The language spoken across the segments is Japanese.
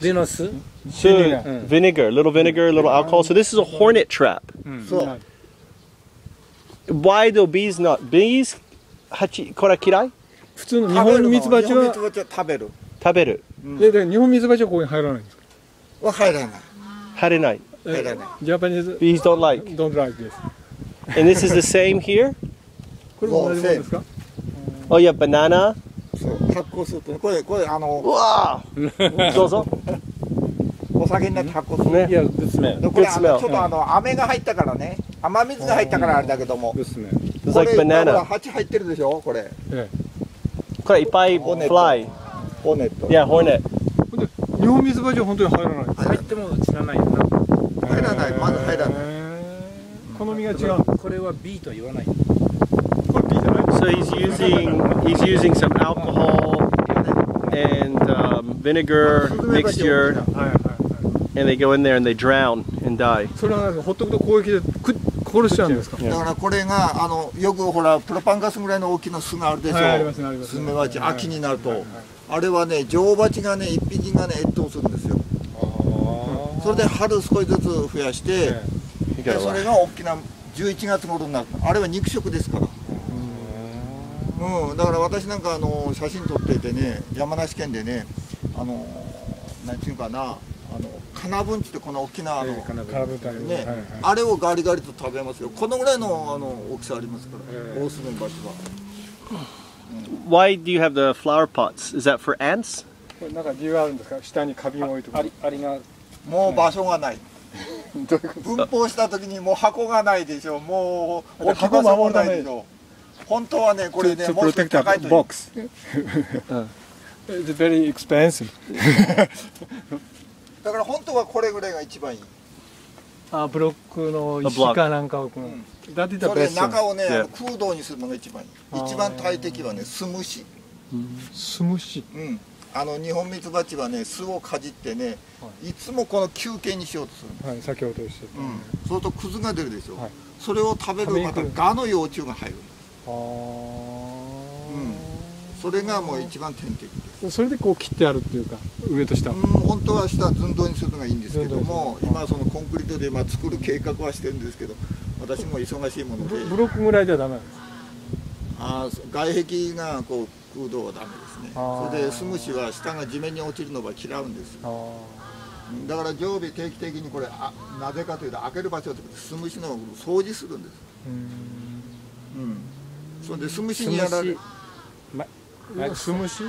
デノス So Vinegar. vinegar, little vinegar, little alcohol. So this is a hornet trap. そうはい Why do bees not? Bees, ハチ、これ嫌い普通の日本ミツバチは日本ミツバチは食べる食べる。でで日本ミツバチはここに入らないんですかは入らない入れない。入らないジャパニーズ Bees don't like. don't like です And this is the same here? これも同じものですか Oh yeah, banana. そう発酵するとねこれこれあのうわあどうぞ。お酒になって発酵する、ね。Yeah, good smell. でこれちょっとあの飴が入ったからね。雨水が入ったからあれだけども。Good smell It's これほら banana. 蜂入ってるでしょ？これ。えこれいっぱいホネット。fly. ホネット。日本ミツバチは本当に入らない。入っても知らないよな。入らない。まだ入らない。好みが違う。これは B と言わない。So he's using he's using some alcohol and um, vinegar mixture, and they go in there and they drown and die. それは何ですかほっとくと攻撃でく殺しちゃうんですか？いやだからこれがあのよくほらプロパンガスぐらいの大きな巣があるでしょ、はいありますねあります。スズメバチはい秋になると、あれはね女王蜂がね一匹がね越冬するんですよ。それで春少しずつ増やして、それ.が大きな11月頃になる。あれは肉食ですからうん、だから私なんかあの写真撮っていてね山梨県でねあの何ていうかなあの金分地ってこの大きなあの、え空舞台ね、はいはい。あれをガリガリと食べますよ。このぐらいのあの大きさありますから、ええ。オオスズメバチは Why do you have the flower pots? Is that for ants? これなんか理由があるんですか？下に花瓶を置いありありがもう場所がない。どういうこと？分包した時にもう箱がないでしょもう箱守るためないでしょ本当はねこれね box It's very expensive だから本当はこれぐらいが一番いい。あブロックの石かなんかを置くの。ん。それ中をね、Yeah. あの空洞にするのが一番いい。一番大敵はね巣虫スムシ。うん。あのニホンミツバチはね巣をかじってね、い、つもこの休憩にしようとするの。はい先ほどおっしゃった。うん、そうするとクズが出るでしょ、はい。それを食べるまたガの幼虫が入るあそれがもう一番天敵です。ーそれでこう切ってあるっていうか上と下。うん、本当は下寸胴にするのがいいんですけども今そのコンクリートでまあ作る計画はしてるんですけど私も忙しいもので。ブブロックぐらいではダメなんですあ外壁がこう空洞はダメですね。それでスムシは下が地面に落ちるのは嫌うんですよ。だから常備定期的にこれあなぜかというと開ける場所ってスムシの掃除するんです。うんそれでスムシにやられスムシ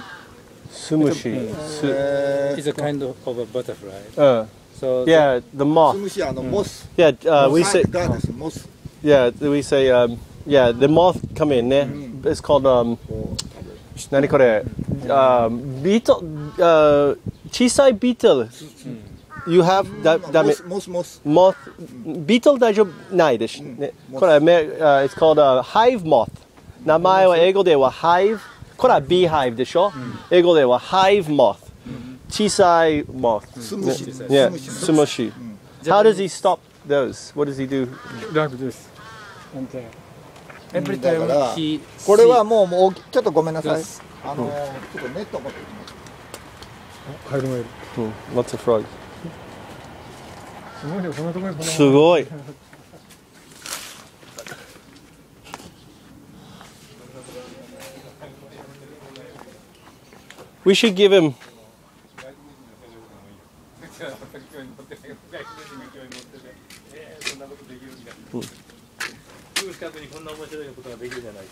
Sumushi. Su- え is a kind of, of a butterfly. uh, So yeah, the ス moth. ムシあのモス Yeah, uh, we モス say ガですモス yeah, we say um, yeah, the moth come in. eh? It's called um, こう食べる何これ um, beetle. Uh, 小さい beetle. You have だダメモスモスモス moth beetle 大丈夫ないですね。これはめ uh, it's called a hive moth. 名前は英語では Hive これは Beehive でしょ、う、英語では Hive フ、小さい Moth すねスム How does he stop those? What does he do? Like this Every time これはもう,もうちょっとごめんなさい、あの、ちょっとネット持ってきます入る。うん、lots of frogs。す、すごい。We should give him すぐ近くにこんな面白いことができるじゃないか。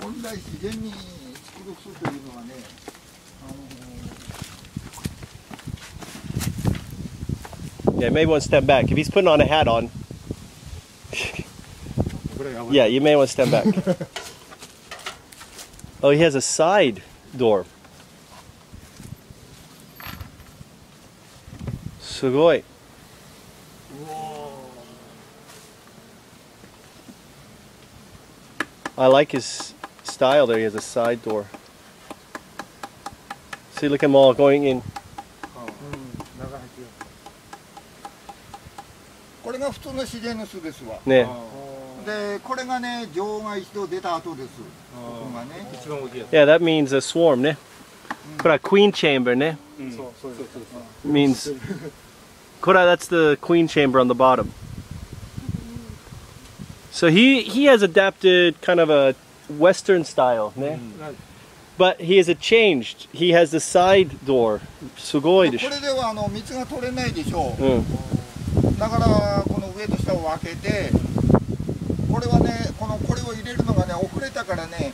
本来自然に作る巣というのはねあの Yeah, maybe one step back. If he's putting on a hat on, これやばい yeah, you may want to step back. oh, he has a side door. Sugoi. I like his style there. He has a side door. See, look at them all going in. が普通の自然の巣ですわね。 でこれがね女王が一度出た後ですここがね一番大きいやつ Yeah, that means a swarm ね。これは queen chamber ね。うんそうそういう means これは that's the queen chamber on the bottom. So he he has adapted kind of a western style ね。But he has it changed. He has the side door. すごいでしょ。これではあの水が取れないでしょうん。 だからこの上と下を分けてこれはねこのこれを入れるのがね遅れたからね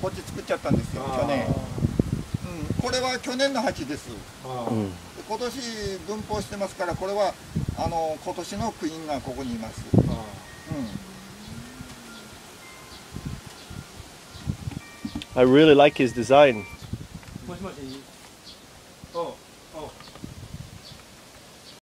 こっち作っちゃったんですよ去年、うん、これは去年の鉢です。今年分蜂してますからこれはあの今年のクイーンがここにいます、あうん。I really like his design. もしもし